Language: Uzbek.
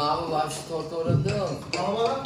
Mamo, vam što to to radilo? Mama?